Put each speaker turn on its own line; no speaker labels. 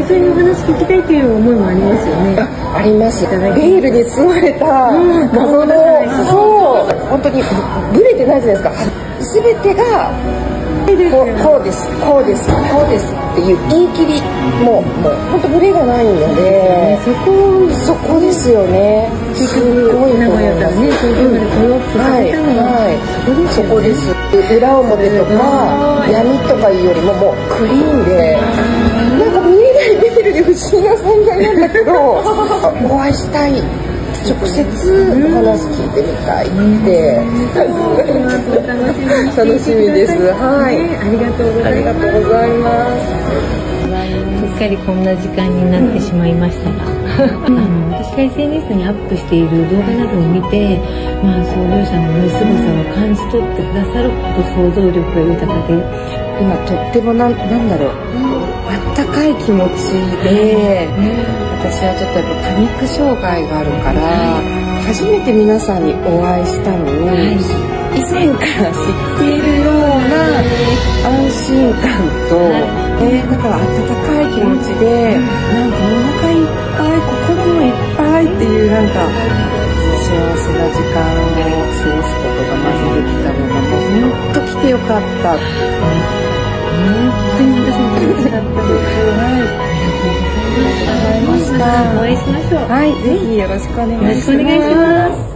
会社にお話聞きたいという思いもありますよね。
あります。ベールに包まれた謎の、そう本当にブレてないじゃないですか。全てがこうこうですこうですこうですっていう言い切りもうもう本当ブレがないので、
そこ
そこですよね。すごい
名古屋からね東京まで来ようとされたのは、
はい、そこです。裏表とか闇とかいうよりももうクリーンでなんか見えないベールで不思議な存在なんだけどお会いしたい。直接お話聞いてみたいって、楽しみです。はい、
ありがとうございます。
す。
すっかりこんな時間になってしまいましたが、あの私が SNS にアップしている動画などを見て、まあ、創業者のね凄さを感じ取ってくださるほど想像力が豊かで。
今とってもなんなんだろう、あったかい気持ちで、私はちょっとやっぱパニック障害があるから、初めて皆さんにお会いしたのに、以前から知っているような安心感と、えだから温かい気持ちで、なんかお腹いっぱい心もいっぱいっていうなんか幸せな時間を過ごすことがまずできたのがもう本当来てよかった。
本当に
した。
お会いしましょう。
はい、ぜひよろしくお願いします。
よろしくお願いします。